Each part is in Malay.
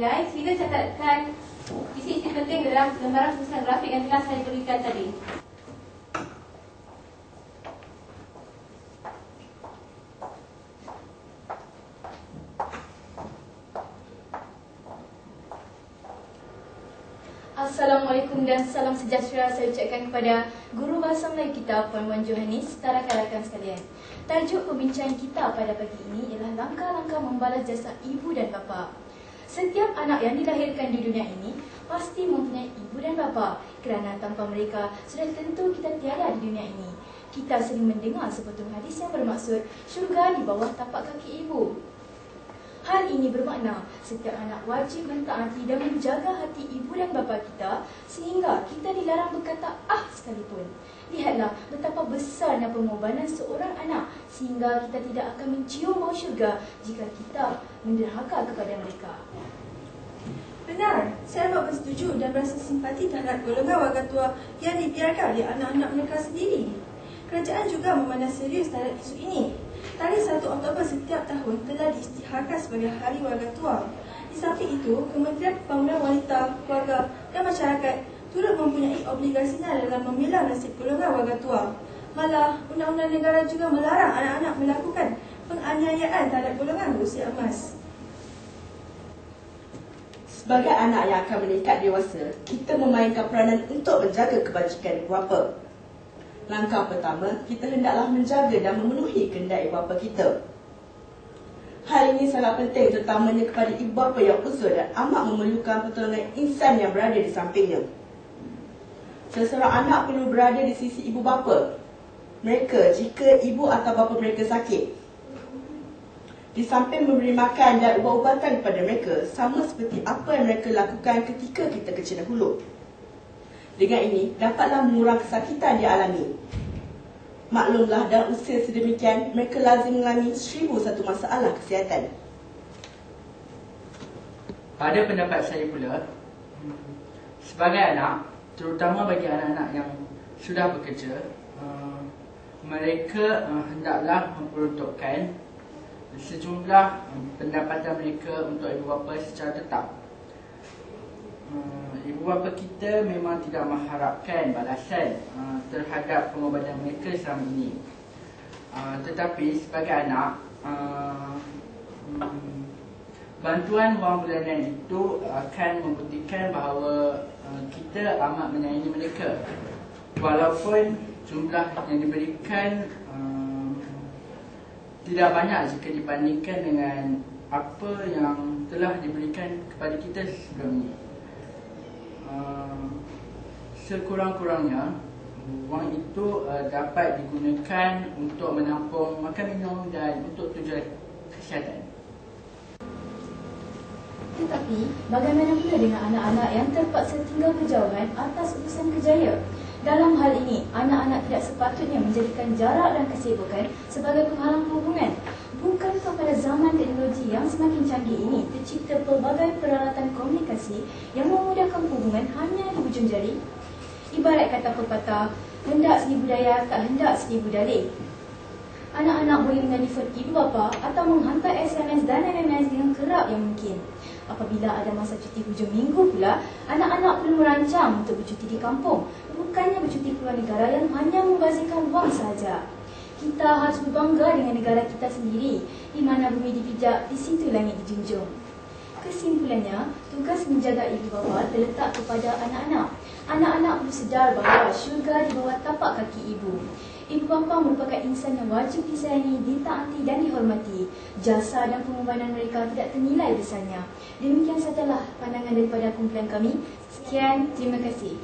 dinilai, sila catatkan isi-isi penting dalam lembaran susunan grafik yang telah saya berikan tadi. Assalamualaikum dan salam sejahtera saya ucapkan kepada Guru Bahasa Melayu kita Puan Wan Johanis setara rakan sekalian. Tajuk pembincangan kita pada pagi ini ialah langkah-langkah membalas jasa ibu dan bapa. Setiap anak yang dilahirkan di dunia ini pasti mempunyai ibu dan bapa kerana tanpa mereka sudah tentu kita tiada di dunia ini. Kita sering mendengar sepotong hadis yang bermaksud syurga di bawah tapak kaki ibu. Hal ini bermakna setiap anak wajib mentaati dan menjaga hati ibu dan bapa kita sehingga kita dilarang berkata ah sekalipun. Lihatlah betapa besarnya pengorbanan seorang anak sehingga kita tidak akan mencium bau syurga jika kita menderhaka kepada mereka. Benar, saya amat bersetuju dan berasa simpati terhadap golongan warga tua yang dibiarkan oleh anak-anak mereka sendiri. Kerajaan juga memandang serius terhadap isu ini Tarikh 1 Oktober setiap tahun telah diisytiharkan sebagai Hari Warga Tua. Di samping itu, Kementerian Pembangunan Wanita, Keluarga dan Masyarakat turut mempunyai obligasinya dalam memilah nasib golongan warga tua. Malah, undang-undang negara juga melarang anak-anak melakukan penganiayaan terhadap golongan berusia emas. Sebagai anak yang akan meningkat dewasa, kita memainkan peranan untuk menjaga kebajikan ibu bapa. Langkah pertama, kita hendaklah menjaga dan memenuhi kehendak ibu bapa kita. Hal ini sangat penting terutamanya kepada ibu bapa yang uzur dan amat memerlukan pertolongan insan yang berada di sampingnya. Seseorang anak perlu berada di sisi ibu bapa mereka jika ibu atau bapa mereka sakit. Di samping memberi makan dan ubat-ubatan kepada mereka, sama seperti apa yang mereka lakukan ketika kita kecil dahulu. Dengan ini, dapatlah mengurang kesakitan dia alami. Maklumlah dalam usia sedemikian, mereka lazim mengalami seribu satu masalah kesihatan. Pada pendapat saya pula, sebagai anak, terutama bagi anak-anak yang sudah bekerja, uh, mereka uh, hendaklah memperuntukkan sejumlah uh, pendapatan mereka untuk ibu bapa secara tetap. Hmm, ibu bapa kita memang tidak mengharapkan balasan uh, terhadap pengobatan mereka selama ini. Uh, tetapi sebagai anak, uh, um, bantuan wang bulanan itu akan membuktikan bahawa uh, kita amat menyayangi mereka. Walaupun jumlah yang diberikan uh, tidak banyak jika dibandingkan dengan apa yang telah diberikan kepada kita sebelum ini. Uh, sekurang-kurangnya wang itu dapat digunakan untuk menampung makan minum dan untuk tujuan kesihatan. Tetapi, bagaimana pula dengan anak-anak yang terpaksa tinggal berjauhan atas urusan kejaya? Dalam hal ini, anak-anak tidak sepatutnya menjadikan jarak dan kesibukan sebagai penghalang hubungan. Bukankah pada zaman teknologi yang semakin canggih ini tercipta pelbagai peralatan komunikasi yang memudahkan hubungan hanya di hujung jari? Ibarat kata pepatah, hendak seni budaya tak hendak seni budaya. Anak-anak boleh menelefon ibu bapa atau menghantar SMS dan MMS dengan kerap yang mungkin. Apabila ada masa cuti hujung minggu pula, anak-anak perlu merancang untuk bercuti di kampung, bukannya bercuti keluar negara yang hanya membazirkan wang sahaja. Kita harus berbangga dengan negara kita sendiri, di mana bumi dipijak, di situ langit dijunjung. Kesimpulannya, tugas menjaga ibu bapa terletak kepada anak-anak. Anak-anak perlu sedar bahawa syurga di bawah tapak kaki ibu. Ibu bapa merupakan insan yang wajib disayangi, ditaati dan dihormati. Jasa dan pengorbanan mereka tidak ternilai besarnya. Demikian sajalah pandangan daripada kumpulan kami. Sekian, terima kasih.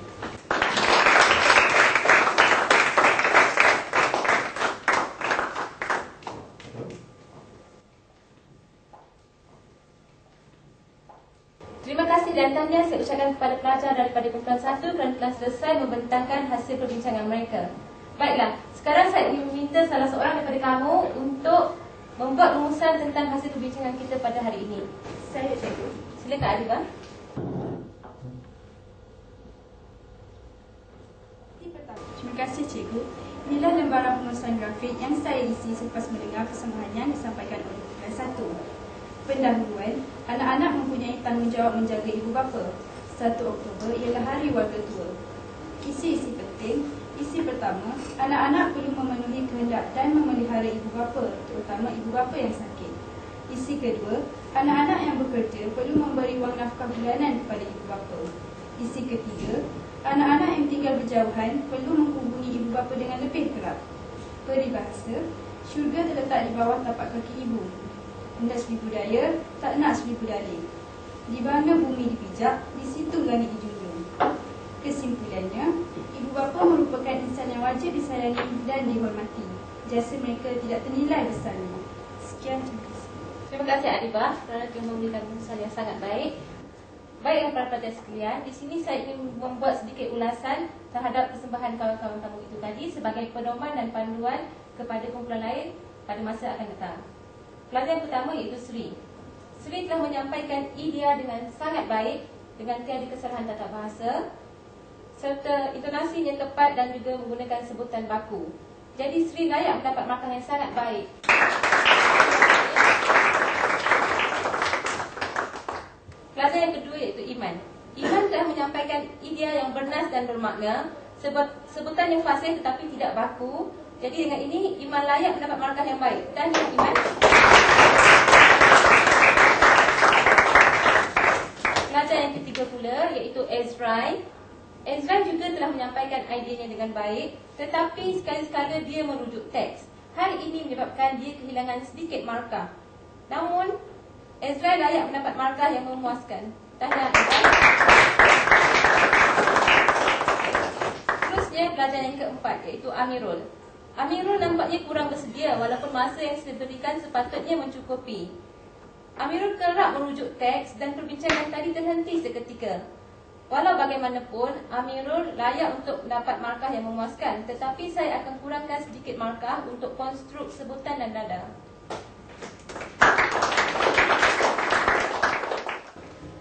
Terima kasih dan tahniah saya ucapkan kepada pelajar daripada kumpulan satu kerana telah selesai membentangkan hasil perbincangan mereka. Baiklah, sekarang saya ingin meminta salah seorang daripada kamu untuk membuat rumusan tentang hasil perbincangan kita pada hari ini. Saya cikgu. Silakan Adibah. Terima kasih cikgu. Ini Inilah lembaran penulisan grafik yang saya isi selepas mendengar persembahan yang disampaikan oleh kelas 1. Pendahuluan, anak-anak mempunyai tanggungjawab menjaga ibu bapa. 1 Oktober ialah hari warga tua. Isi-isi penting, isi pertama, anak-anak perlu memenuhi kehendak dan memelihara ibu bapa, terutama ibu bapa yang sakit. Isi kedua, anak-anak yang bekerja perlu memberi wang nafkah bulanan kepada ibu bapa. Isi ketiga, anak-anak yang tinggal berjauhan perlu menghubungi ibu bapa dengan lebih kerap. Peribahasa, syurga terletak di bawah tapak kaki ibu. Hendak suri budaya, tak nak suri budaya. Di mana bumi dipijak, di situ langit dijunjung. Kesimpulannya, bapa merupakan insan yang wajib disayangi dan dihormati. Jasa mereka tidak ternilai besarnya. Sekian, terima kasih. Terima kasih Arifah kerana telah memberikan misal yang sangat baik. Baiklah para pelajar sekalian, di sini saya ingin membuat sedikit ulasan terhadap persembahan kawan-kawan kamu itu tadi sebagai pedoman dan panduan kepada kumpulan lain pada masa akan datang. Pelajar pertama iaitu Sri. Sri telah menyampaikan idea dengan sangat baik dengan tiada kesalahan tata bahasa serta intonasi yang tepat dan juga menggunakan sebutan baku. Jadi Sri layak mendapat markah yang sangat baik. Pelajar yang kedua iaitu Iman. Iman telah menyampaikan idea yang bernas dan bermakna sebut, sebutan yang fasih tetapi tidak baku. Jadi dengan ini Iman layak mendapat markah yang baik. Dan Iman Pelajar yang ketiga pula iaitu Ezrai. Ezrai juga telah menyampaikan ideanya dengan baik tetapi sekali-sekala dia merujuk teks. Hal ini menyebabkan dia kehilangan sedikit markah. Namun Ezra layak mendapat markah yang memuaskan. Tahniah Ezra. Terusnya pelajar yang keempat iaitu Amirul. Amirul nampaknya kurang bersedia walaupun masa yang diberikan sepatutnya mencukupi. Amirul kerap merujuk teks dan perbincangan tadi terhenti seketika. Walau bagaimanapun, Amirul layak untuk mendapat markah yang memuaskan tetapi saya akan kurangkan sedikit markah untuk konstruk sebutan dan nada.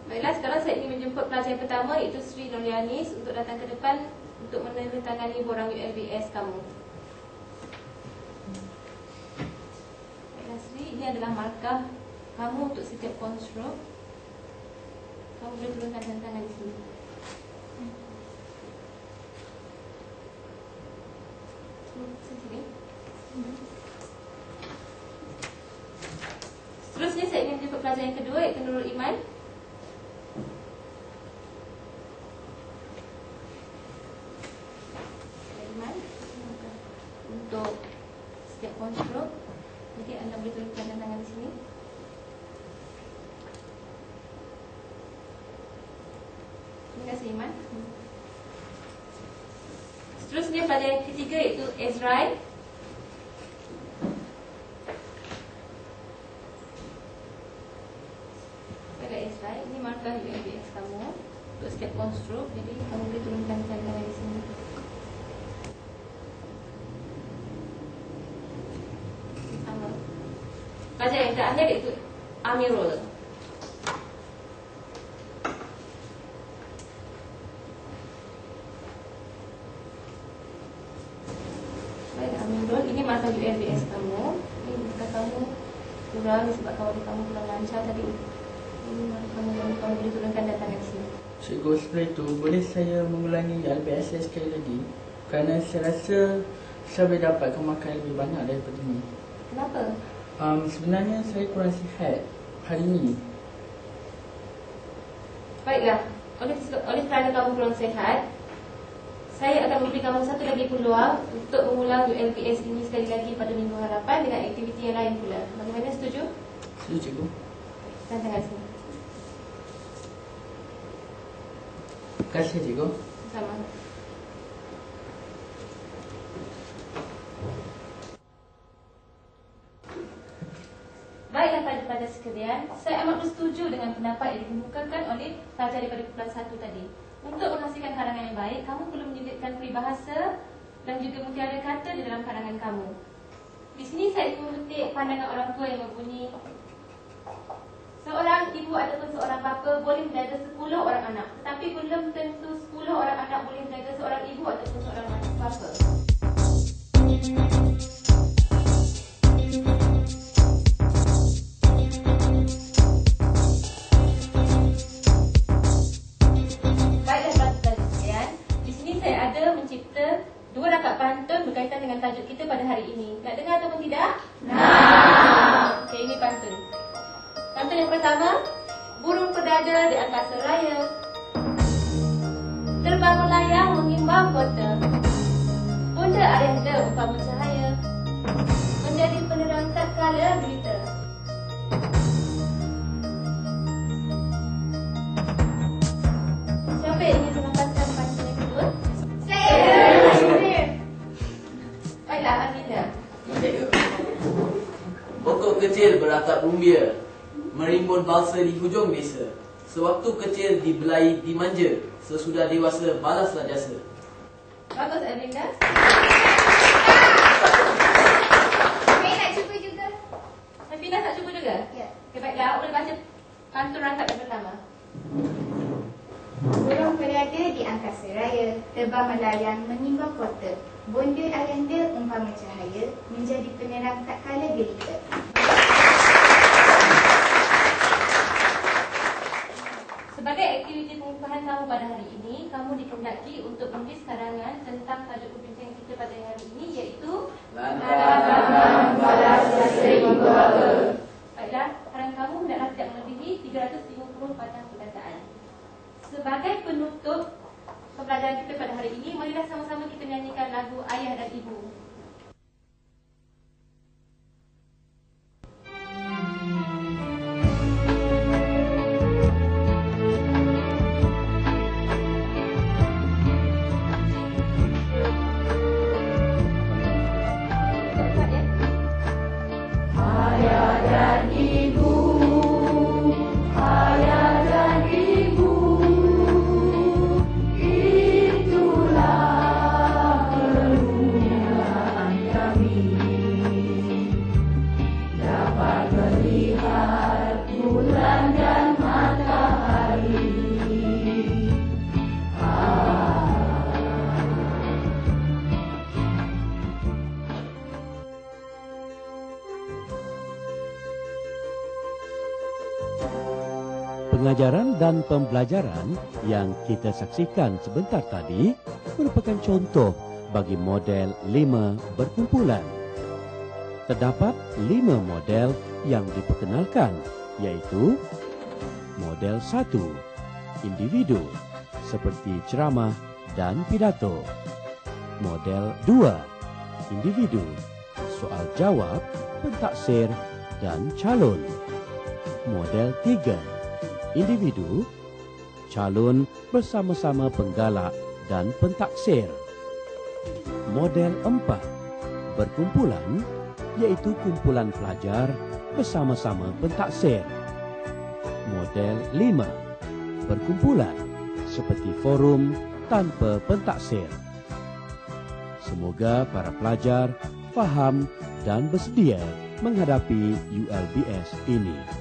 Baiklah, sekarang saya ingin menjemput pelajar yang pertama iaitu Sri Nolianis untuk datang ke depan untuk menandatangani borang ULBS kamu. Baiklah Sri, ini adalah markah kamu untuk setiap konstruk. Kamu boleh turunkan tangan di sini. Sini. Seterusnya saya ingin menjemput pelajar yang kedua iaitu Nurul Iman. Terima kasih Iman. Seterusnya pelajar yang ketiga iaitu Ezrai. Pada Ezrai, ini markah UMBS kamu untuk setiap konstruk. Jadi kamu boleh turunkan tangan di sini. Pelajar yang terakhir iaitu Amirul. Baik, Amirul, ini markah UMBS kamu. Ini markah kamu kurang disebabkan wajah kamu kurang lancar tadi. Ini markah kamu yang kamu boleh turunkan dan tangan di sini. Cikgu setelah itu boleh saya mengulangi LBSS sekali lagi kerana saya rasa saya boleh dapatkan markah yang lebih banyak daripada ini. Kenapa? Um, sebenarnya saya kurang sihat hari ini. Baiklah, oleh, oleh kerana kamu kurang sehat, saya akan memberi kamu satu lagi peluang untuk mengulang ULPS ini sekali lagi pada minggu hadapan dengan aktiviti yang lain pula. Bagaimana setuju? Setuju cikgu? Dan tangan sini. Terima kasih cikgu. Sama. Baiklah pada-pada sekalian, saya amat bersetuju dengan pendapat yang dikemukakan oleh pelajar daripada kumpulan satu tadi. Untuk menghasilkan karangan yang baik, kamu perlu menyelipkan peribahasa dan juga mutiara kata di dalam karangan kamu. Di sini saya ingin memetik pandangan orang tua yang berbunyi Seorang ibu ataupun seorang bapa boleh menjaga 10 orang anak belum tentu 10 orang anak boleh menjaga seorang ibu ataupun seorang bapa Baiklah pelajar sekalian, di sini saya ada mencipta dua rangkap pantun berkaitan dengan tajuk kita pada hari ini. Nak dengar ataupun tidak? Nak. Okey, ini pantun. Pantun yang pertama, burung perdada di angkasa raya. Terbang melayang mengimbau kota. Bunda Arianda umpama cahaya. Menjadi penerang tak kala berita. Siapa yang ingin menempatkan pantun yang kedua? Baiklah, Aminda. Pokok kecil beratap rumbia Merimbun balsa di hujung desa Sewaktu kecil dibelai dimanja Sesudah dewasa balaslah jasa Bagus, Aminda. Saya nak cuba juga. Hafina nak cuba juga? Ya. Okay, baiklah, boleh baca pantun rangkap yang pertama. Burung berada di angkasa raya, terbang melayang menimbang kota. Bonda ayanda umpama cahaya, menjadi penerang tak kala gelita. Sebagai aktiviti pengupahan kamu pada hari ini, kamu dikehendaki untuk menulis karangan tentang tajuk perbincangan kita pada hari ini iaitu Baiklah, karangan kamu hendaklah tidak melebihi 350 patang perkataan. Sebagai penutup pembelajaran kita pada hari ini, marilah sama-sama kita nyanyikan lagu Ayah dan Ibu. Dan pembelajaran yang kita saksikan sebentar tadi merupakan contoh bagi model lima berkumpulan. Terdapat lima model yang diperkenalkan iaitu model satu, individu seperti ceramah dan pidato. Model dua, individu, soal jawab, pentaksir dan calon. Model tiga, individu, calon bersama-sama penggalak dan pentaksir. Model empat, berkumpulan iaitu kumpulan pelajar bersama-sama pentaksir. Model lima, berkumpulan seperti forum tanpa pentaksir. Semoga para pelajar faham dan bersedia menghadapi ULBS ini.